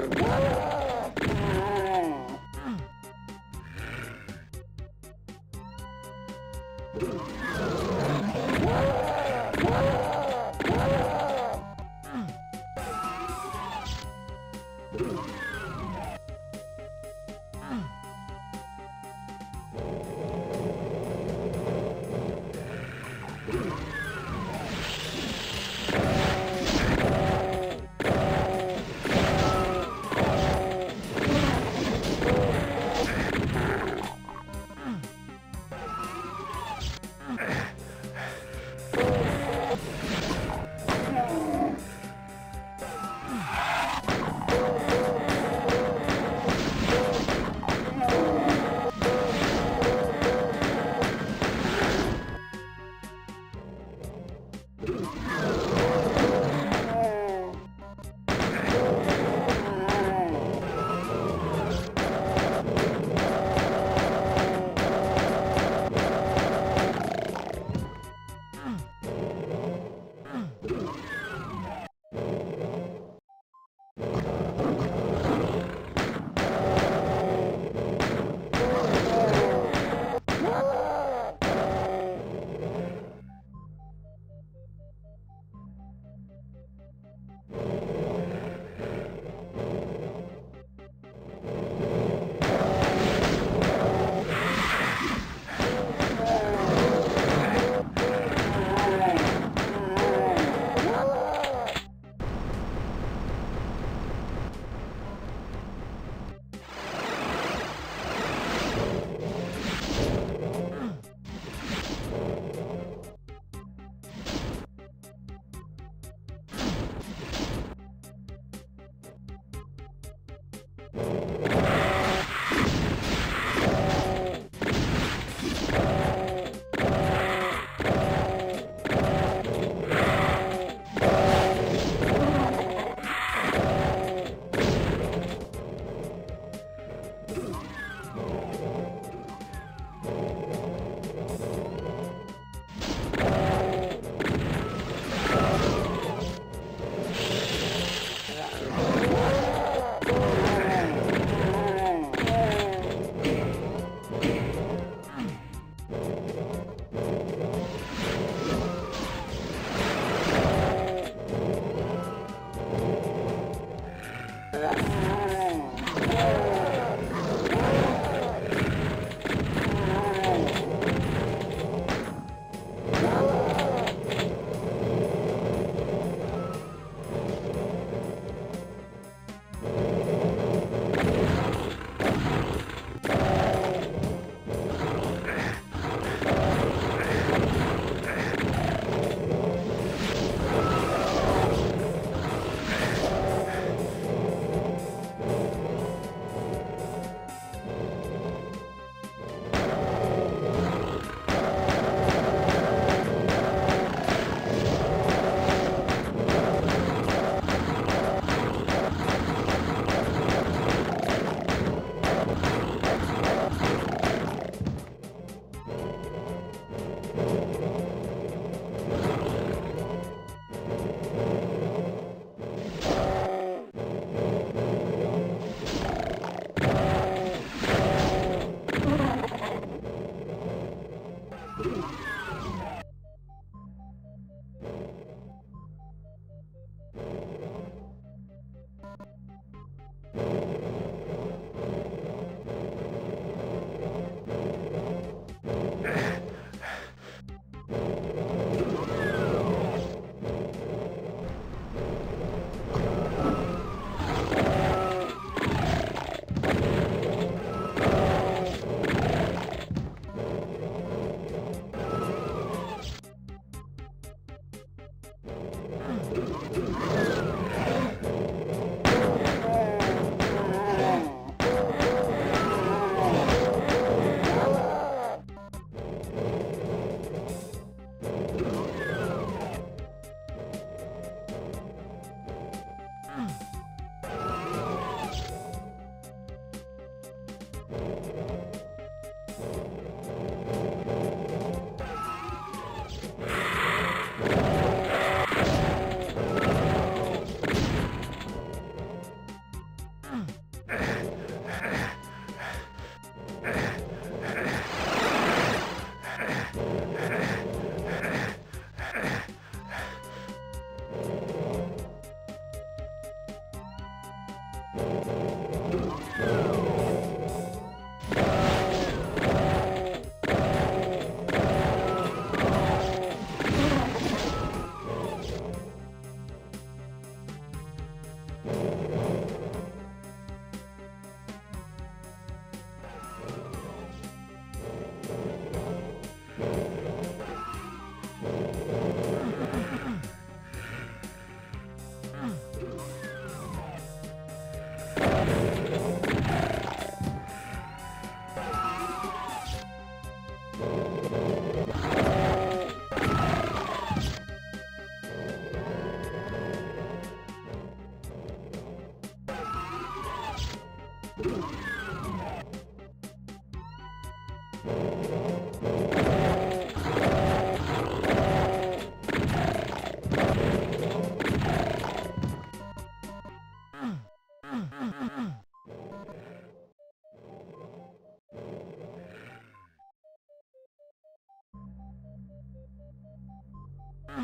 Whoa! 回来。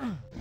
Ugh.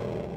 You